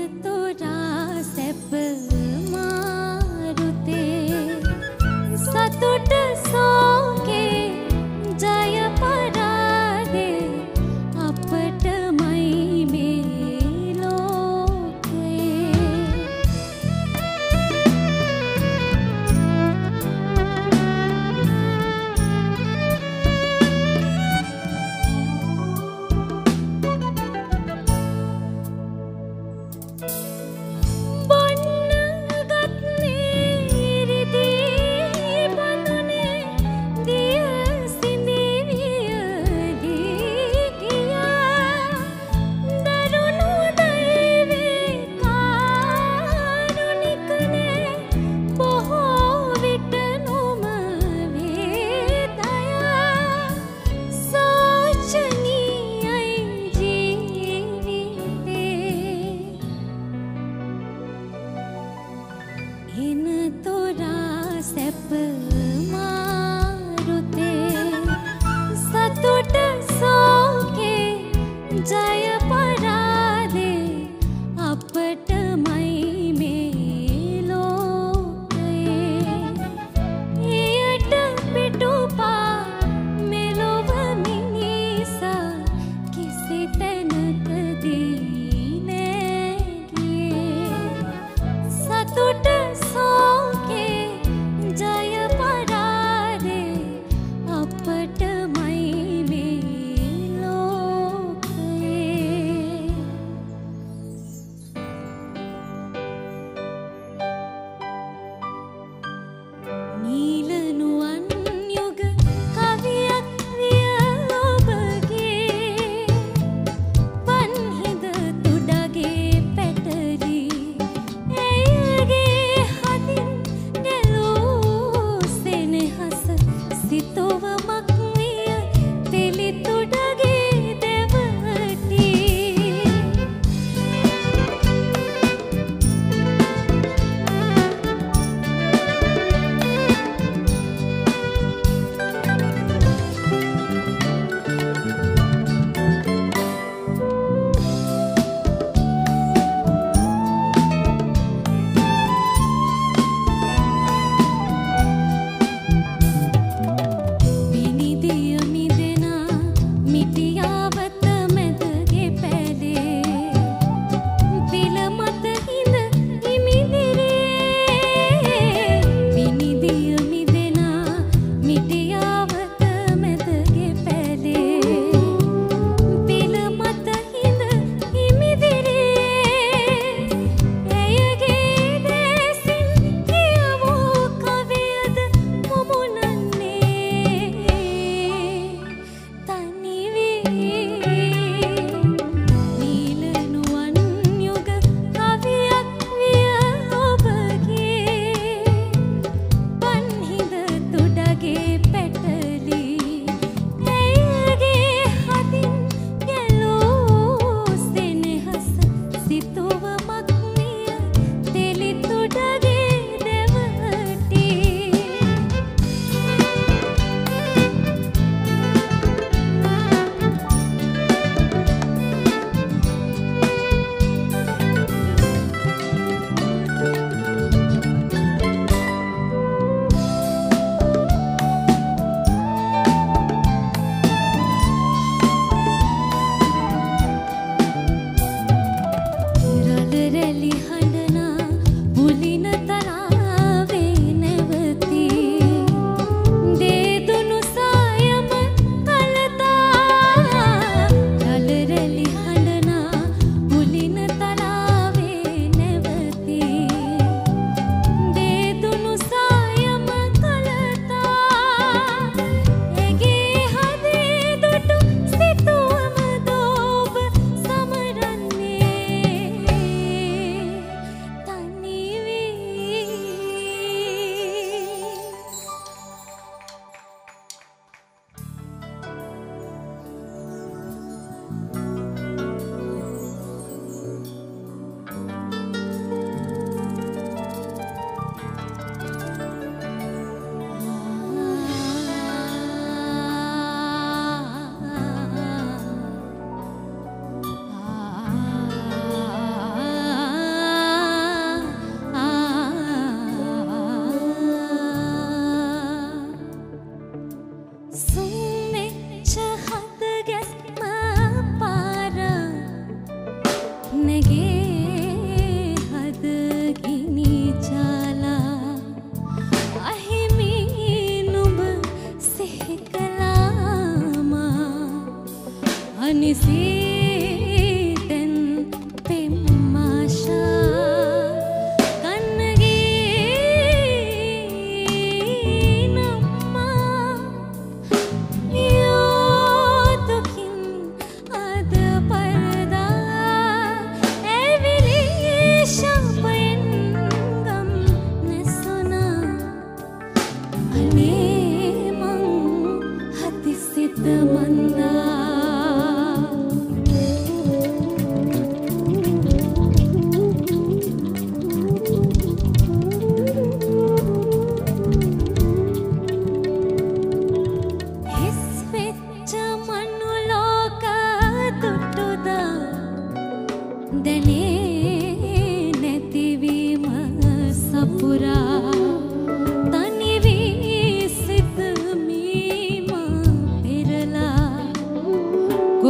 ो जाप् See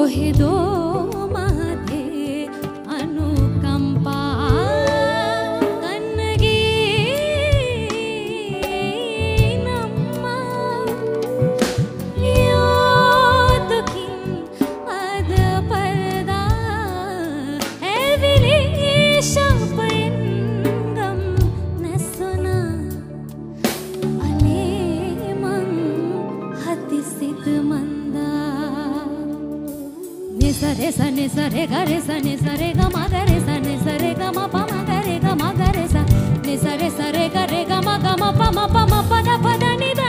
කොහෙදෝ re sa ne sa re ga re sa ne sa re ga ma ga re sa ne sa re ga ma pa ma ga re ga ma ga re sa ne sa re सने सरे करे सने सरे गमारे सन सरे गमारे गमारे से सरे सरे ग म पदा नि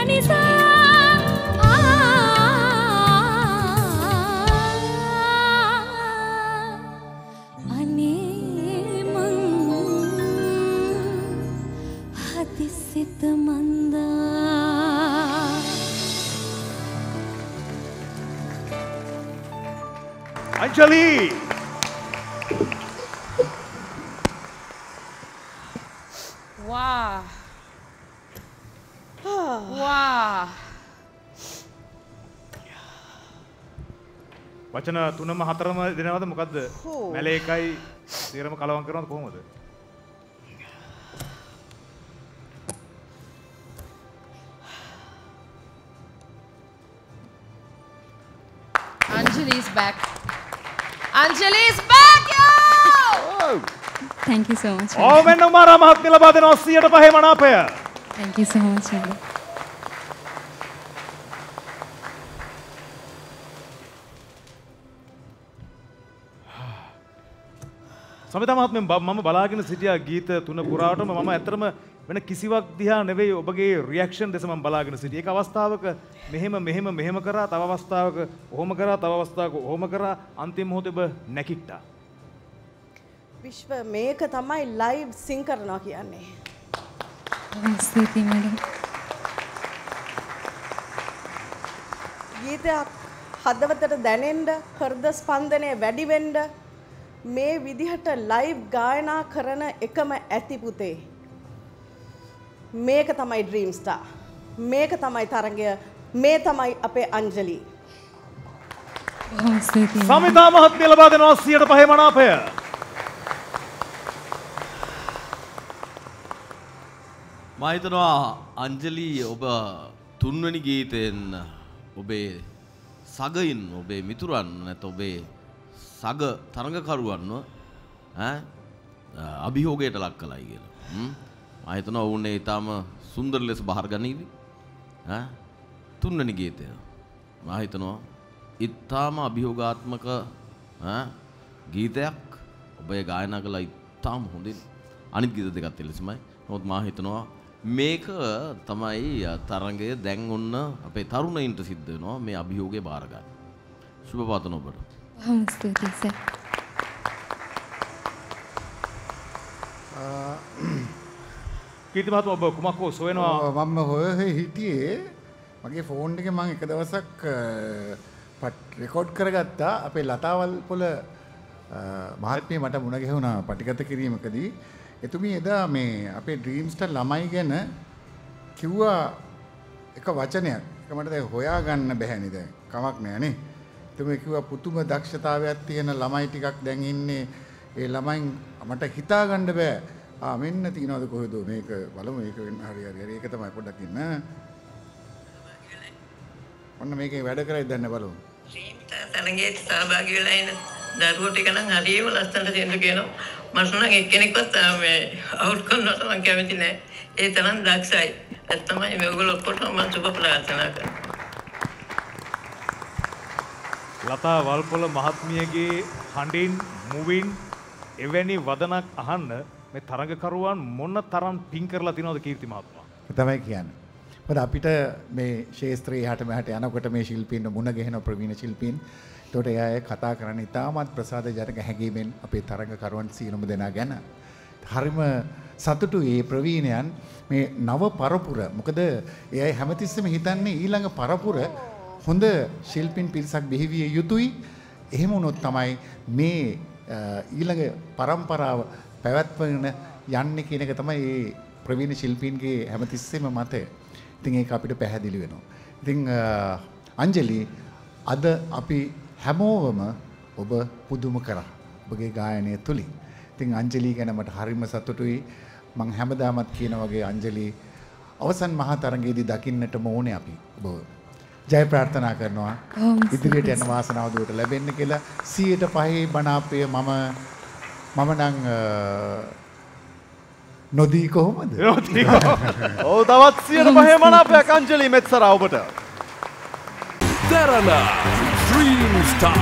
අංජලී වා වා වචන තුනම හතරම දෙනවද? මොකද්ද? මැලේ එකයි සියරම කලවම් කරනවද කොහොමද? Anjali is back. Anjali is back, yo! Thank you so much. ඕ මෙන්න උමාරා මහත්මිය ලබා දෙනවා 105 මනාපය Thank you so much. සමිතා මහත්මයා මම බලාගෙන සිටියා ගීත තුන පුරාවටම මම ඇත්තටම වෙන කිසිවක් දිහා නෙවෙයි ඔබගේ රියැක්ෂන් දෙස මම බලාගෙන සිටියේ. ඒක අවස්ථාවක මෙහෙම මෙහෙම මෙහෙම කරා, තව අවස්ථාවක ඔහොම කරා, තව අවස්ථාවක ඔහොම කරා, අන්තිම මොහොතේ ඔබ නැකිට්ටා. විශ්ව මේක තමයි ලයිව් සිං කරනවා කියන්නේ. ස්තුතියි මඩම්. ගීතයක් හදවතට දැනෙන්ඩ හෘද ස්පන්දනය වැඩිවෙන්ඩ මේ විදිහට ලයිව් ගායනා කරන එකම ඇති පුතේ. මේක තමයි ඩ්‍රීම්ස්ටා. මේක තමයි තරගය මේ තමයි අපේ අංජලී. සමිතා මහත්මිය ලබා දෙනවා 105 මනාපය. මහිතනවා අංජලී ඔබ තුන්වැනි ගීතයෙන් ඔබේ සගයින් ඔබේ මිතුරන් නැත ඔබේ සග තරඟකරුවන්ව ඈ, අභියෝගයට ලක් කළයි කියලා. මහිතන ඔවුන්නේ ඉතාම සුන්දර ලෙස බහර ගනීවි. ඈ, තුන්වැනි ගීතය. මහිතනවා ඉතාම අභියෝගාත්මක ඈ, ගීතයක් ඔබේ ගායනා කළා ඉතාම හොඳින් අනිත් ගීත දෙකත් එලෙසමයි. නමුත් මා හිතනවා මේක තමයි තරඟය දැන් ඔන්න අපේ තරුණයින්ට සිද්ධ වෙනවා මේ අභියෝගය බාර ගන්න. සුබ පතන ඔබට. බොහොම ස්තුතියි සර්. කීර්ති මහත්මයා ඔබ කුමක් හෝ සොයනවා? ඔව්, මම හොය හොය හිටියේ. මගේ ෆෝන් එකේ මම එක දවසක් පට් රෙකෝඩ් කරගත්තා. අපේ ලතාවල් පොළ මහත්මිය මට මුණ ගැහුණා පටිගත කිරීමකදී. එතුමිය එදා මේ අපේ ඩ්‍රීම්ස්ට ළමයි ගැන කිව්වා එක වචනයක්. ඒක මට දැන් හොයාගන්න බැහැනේ දැන්. කමක් නෑනේ එතුමිය කිව්වා පුතුම දක්ෂතාවයක් තියෙන ළමයි ටිකක් දැන් ඉන්නේ. ඒ ළමයින් මට හිතාගන්න බෑ. ආ මෙන්න තියනවාද කොහෙද මේක බලමු මේක වෙන්න හරි හරි හරි ඒක තමයි පොඩ්ඩක් ඉන්න ඔන්න මේකේ වැඩ කරයි දැන් බලමු තරගේ සහභාගී වෙලා ඉන්න දරුවෝ ටික නම් හරියම ලස්සනට දෙන්න කියනවා. මට නම් එක්කෙනෙක්වත් මේ අවුට් කරනවට මම කැමති නෑ. ඒ තරම් දක්ෂයි. තමයි මේගොල්ලෝ ඔක්කොටම මම සුබ ප්‍රාර්ථනා කරනවා. ලතා වල්පොල මහත්මියගේ හඬින් මුවින් එවැනි වදනක් අහන්න මේ තරඟකරුවන් මොන තරම් පින් කරලා තිනවද කීර්ති මහත්මයා. ඒක තමයි කියන්නේ මොකද අපිට මේ ශේත්‍රයේ යහට මෙහාට යනකොට මේ ශිල්පීන් මුණ ගැහෙන ප්‍රවීණ ශිල්පීන් එතකොට ඒ අය කතා කරන්නේ ඉතාමත් ප්‍රසාදජනක හැඟීමෙන් අපේ තරඟකරුවන් සියලුම දෙනා ගැන. හරිම සතුටු ඒ ප්‍රවීණයන් මේ නව පරපුර මොකද ඒ අය හැමතිස්සෙම හිතන්නේ ඊළඟ පරපුර හොඳ ශිල්පීන් පිරිසක් බිහිවිය යුතුයි. එහෙම වුණොත් තමයි මේ අ, ඊළඟ પરම්පරාව පැවැත්වගෙන යන්නේ කියන එක තමයි ඒ ප්‍රවීණ ශිල්පීන්ගේ හැමතිස්සෙම මතය. ඉතින් ඒක අපිට පැහැදිලි වෙනවා. ඉතින් අංජලි අද අපි හැමෝවම ඔබ පුදුම කරා. ඔබගේ ගායනය තුලින්. ඉතින් අංජලි ගැන මට හරිම සතුටුයි. මං හැමදාමත් කියන වගේ අංජලි අවසන් මහා තරගයේදී දකින්නටම ඕනේ අපි ඔබ ජය ප්‍රාර්ථනා කරනවා ඉදිරියට යන වාසනාව දුවට ලැබෙන්න කියලා 105 බණාපය මම මම නම් නොදී කොහොමද? ඔව් තවත් 105 මනාපයක් අංජලි මෙත්සරා ඔබට. Terana Dream Star